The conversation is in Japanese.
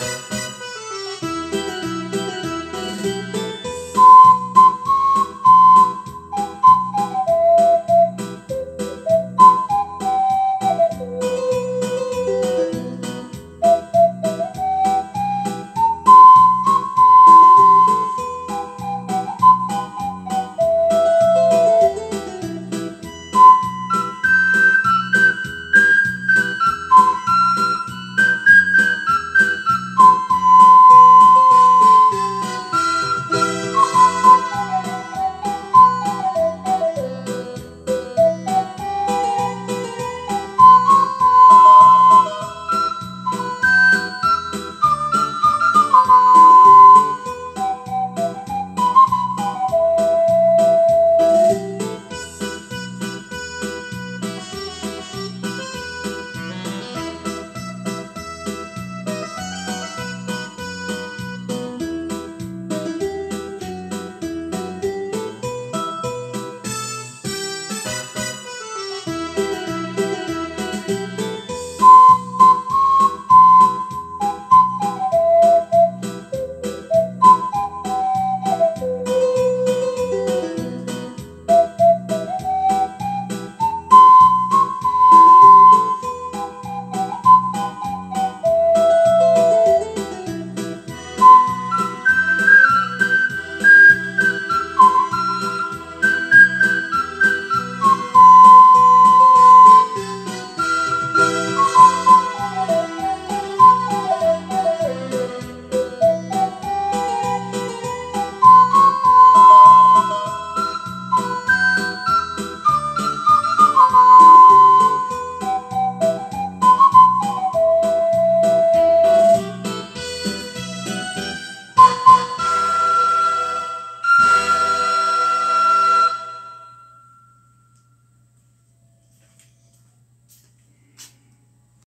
え?